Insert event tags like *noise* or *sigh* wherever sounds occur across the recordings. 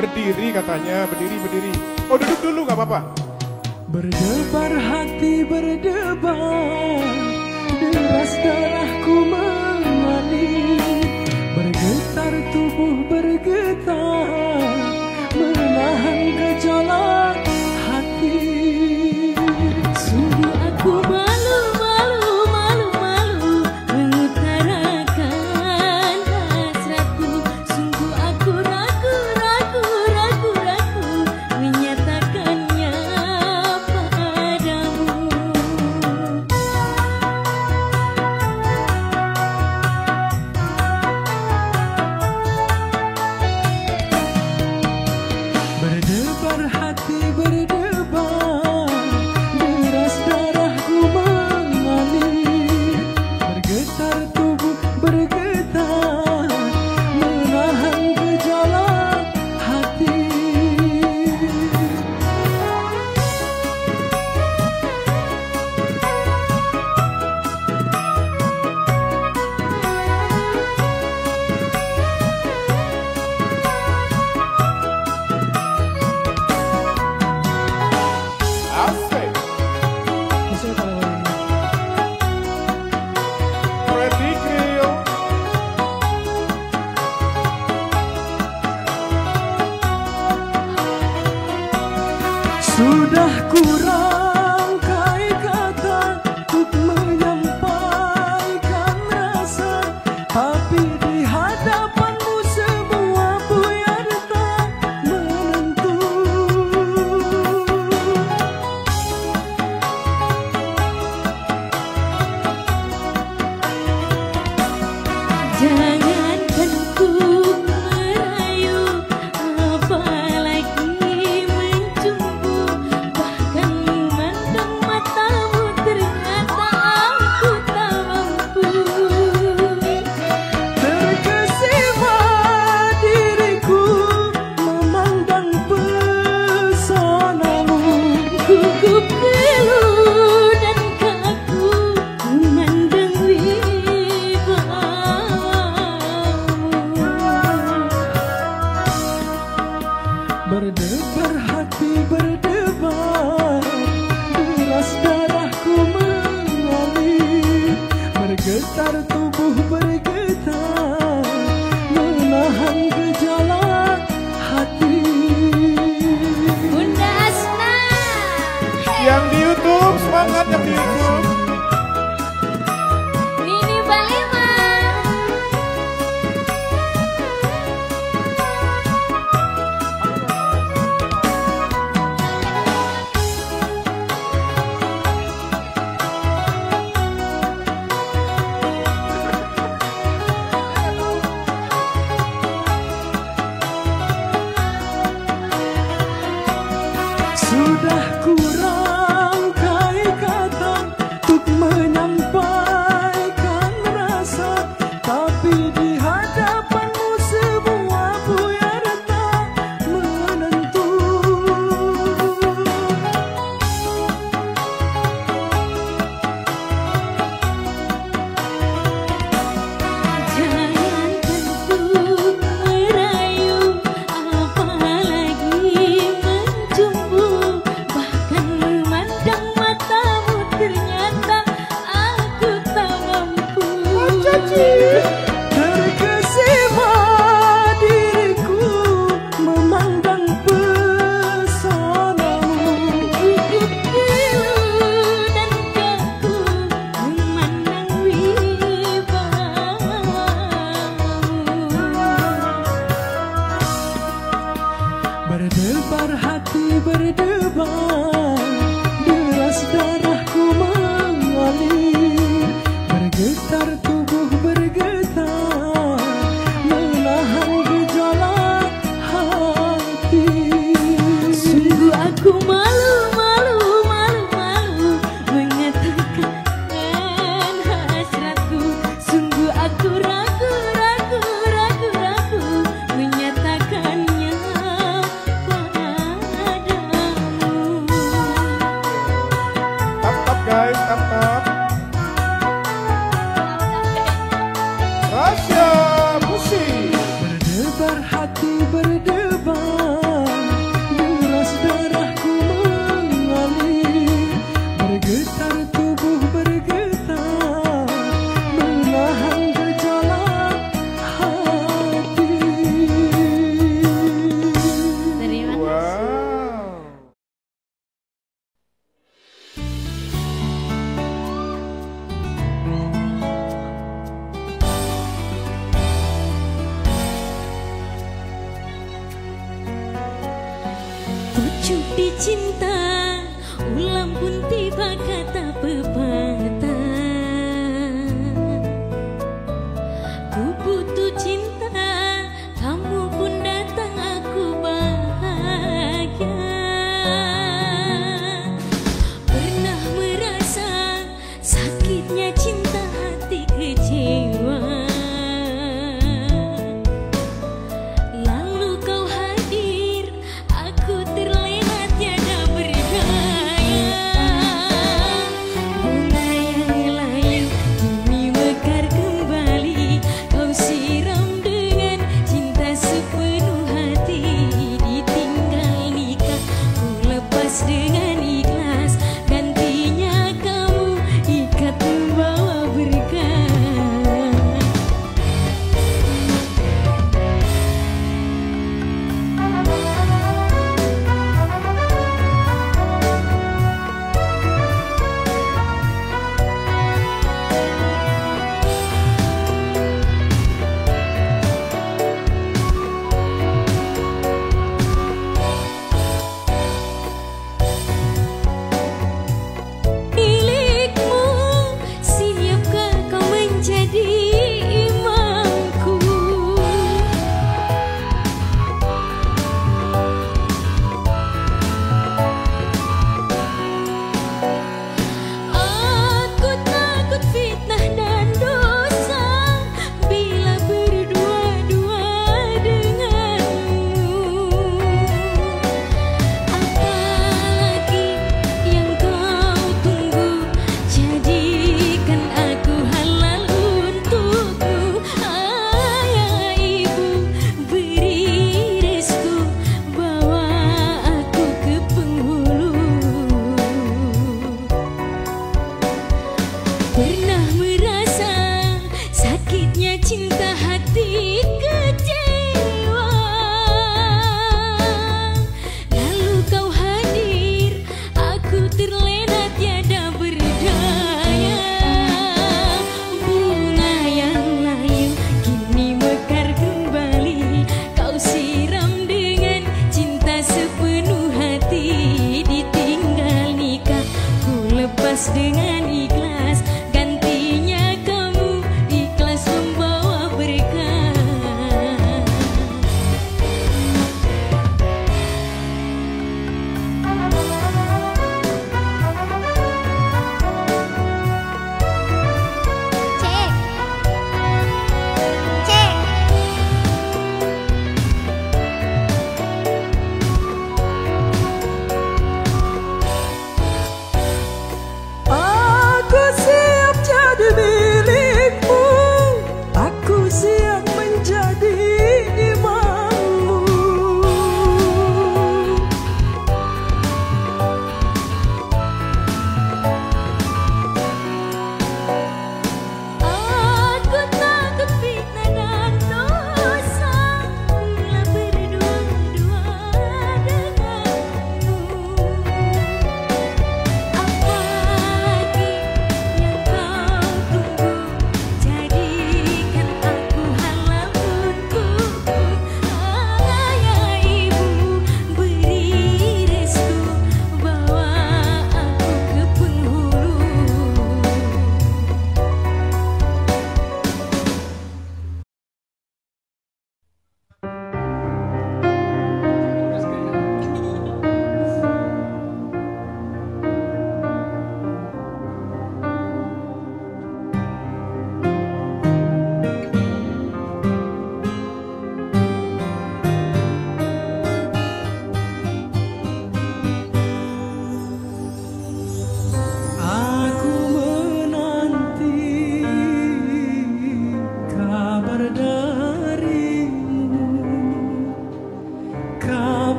Berdiri katanya, berdiri, berdiri. Oh duduk dulu nggak apa-apa. Berdebar hati berdebar, deras darahku mengalir. Bergetar tubuh bergetar, menahan gejolak.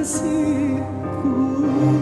parecido.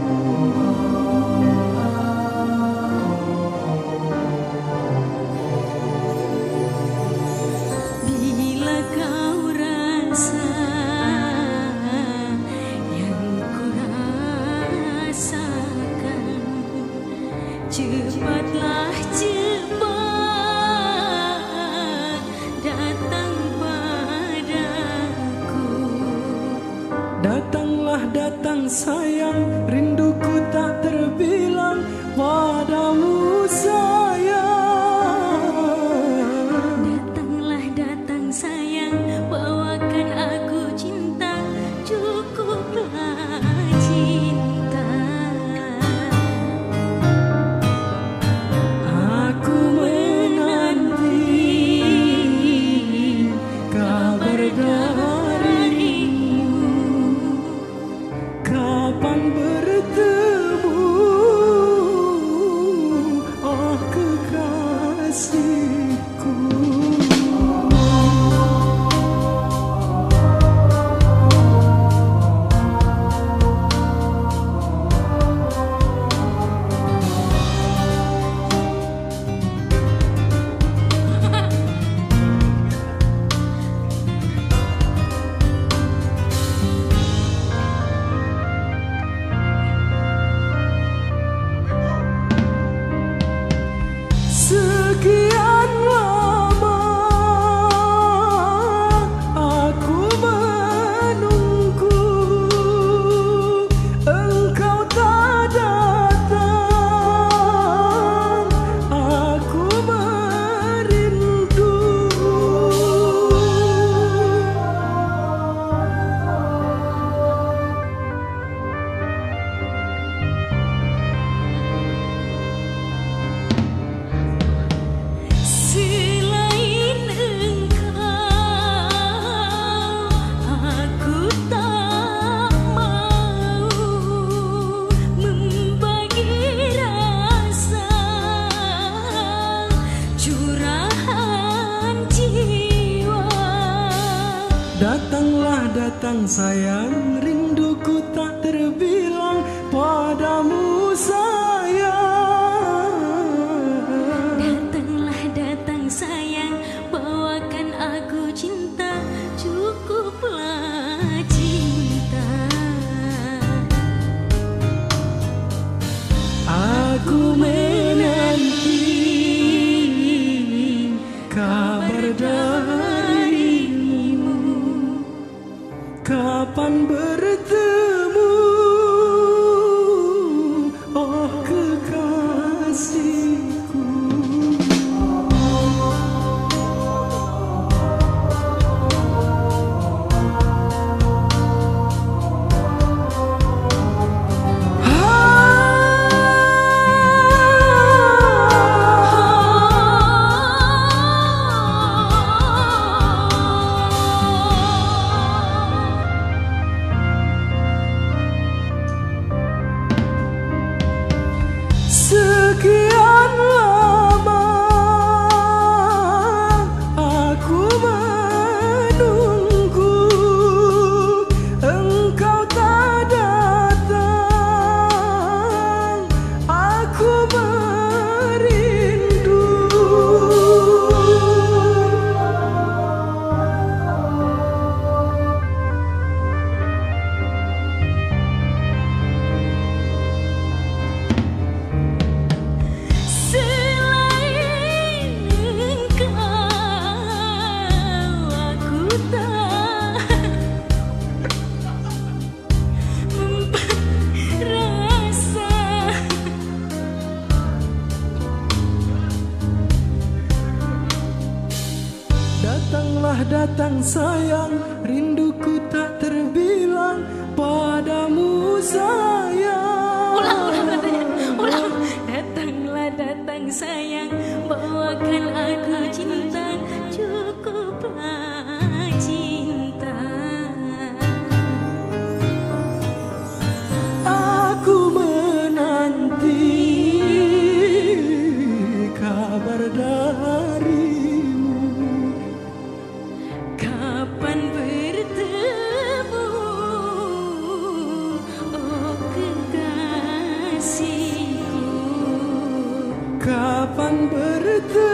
kapan bertemu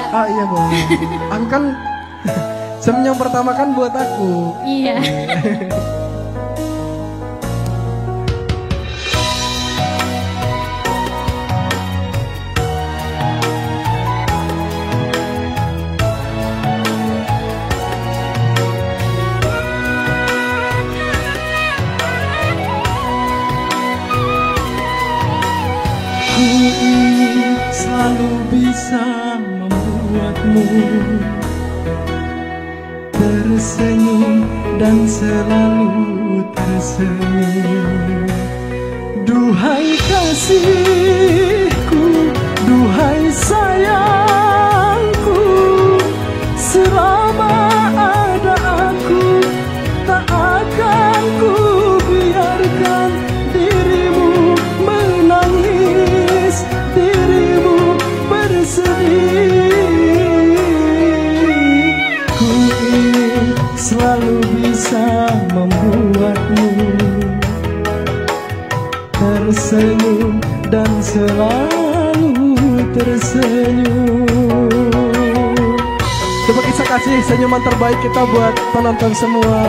nggak? Ah iya boleh. *laughs* aku kan *laughs* senyum pertama kan buat aku. Iya. *laughs* selalu tersenyum Duhai kasihku, duhai sayangku selalu tersenyum. Coba kisah kasih senyuman terbaik kita buat penonton semua.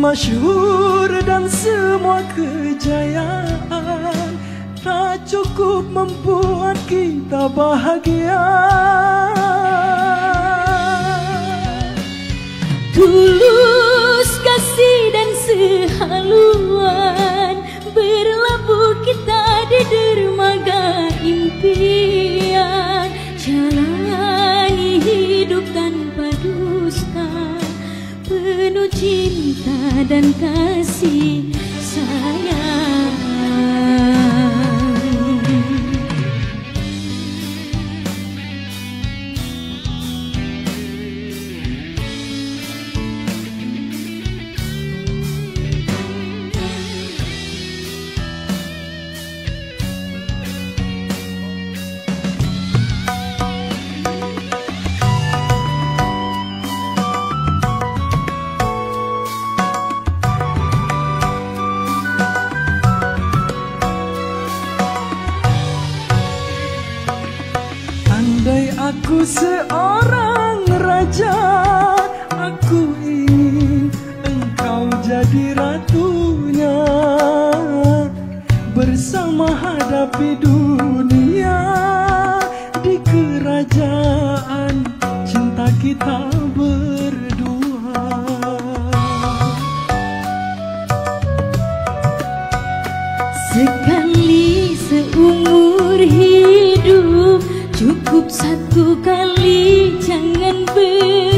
Masyhur dan semua kejayaan Tak cukup membuat kita bahagia. Tulus kasih dan sehaluan Berlabuh kita di dermaga impian. Cinta dan kasih satu kali jangan berubah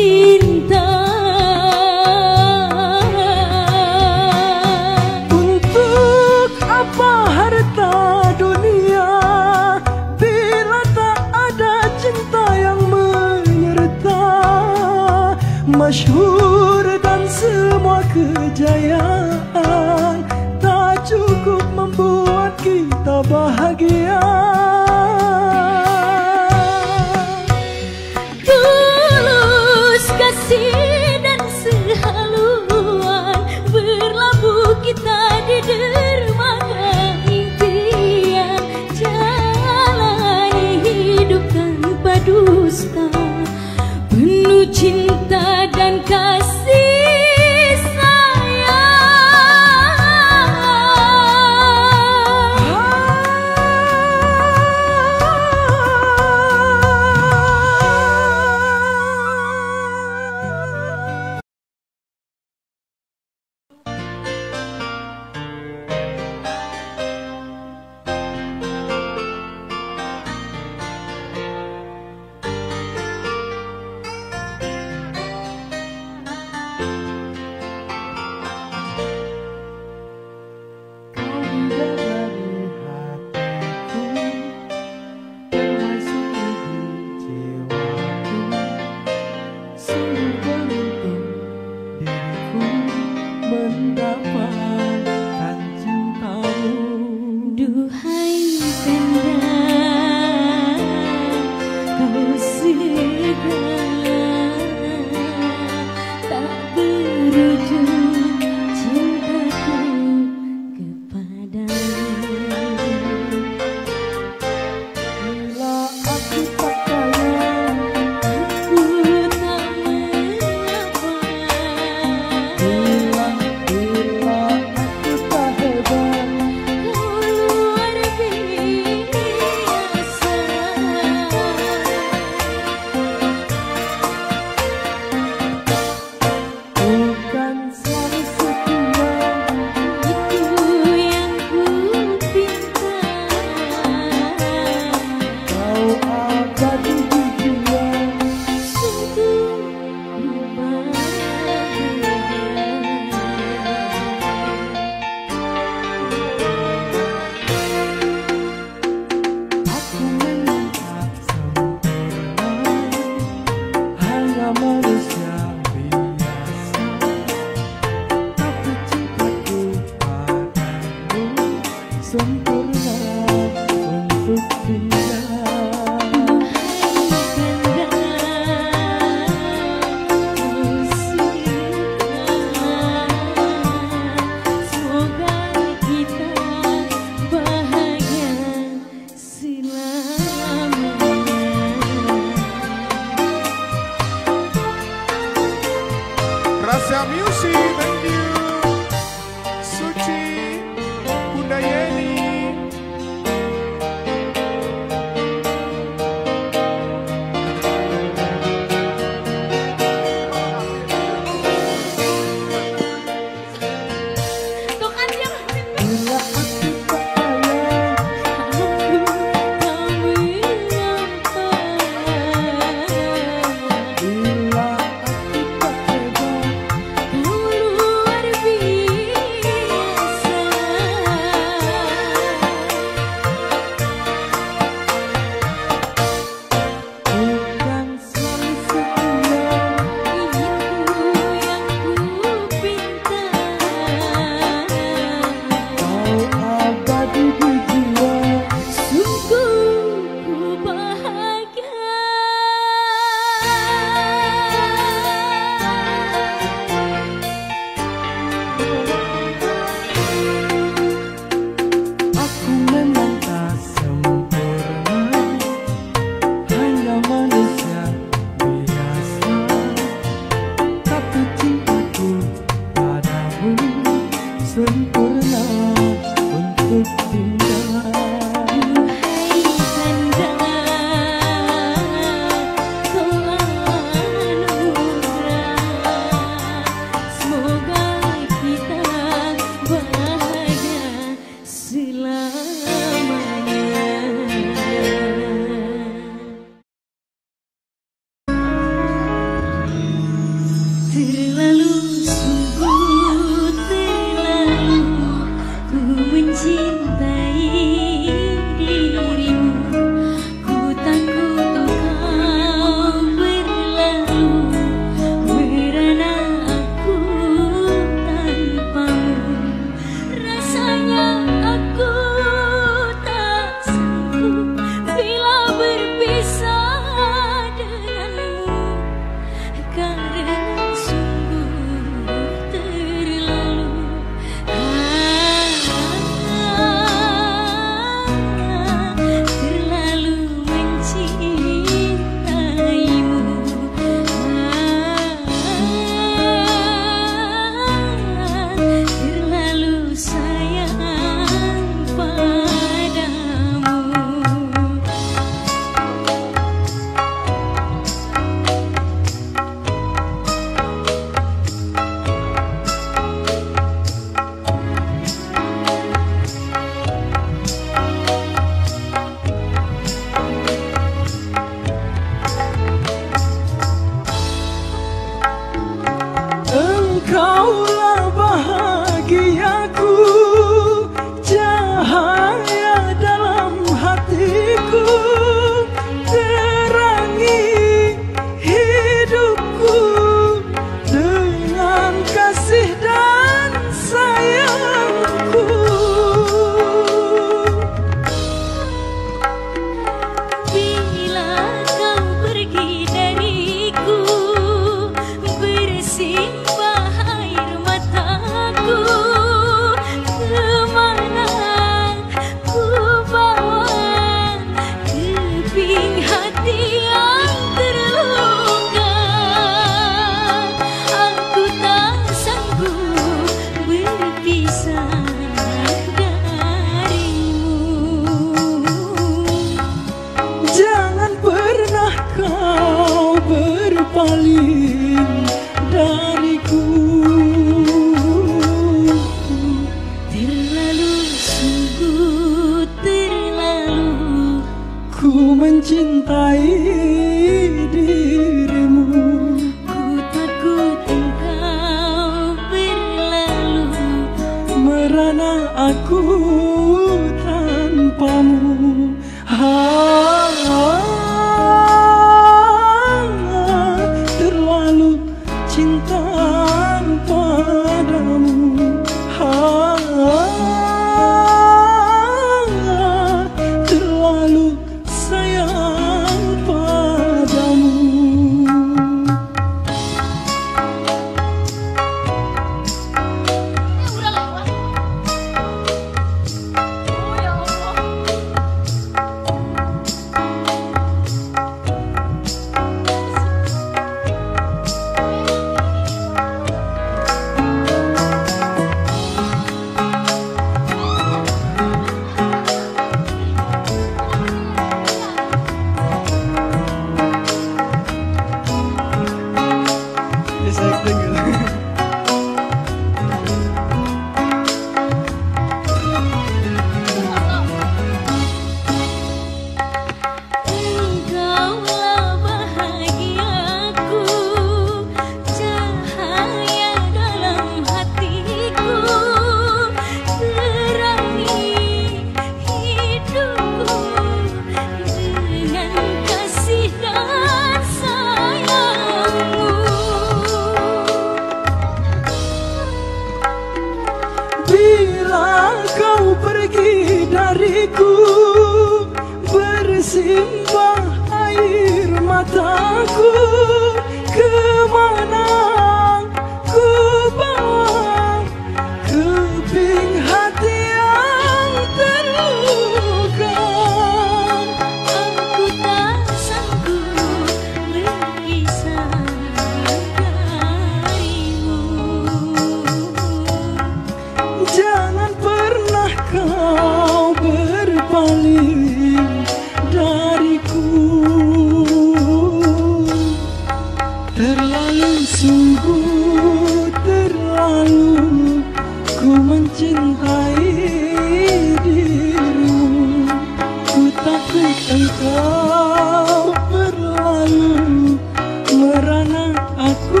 aku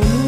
como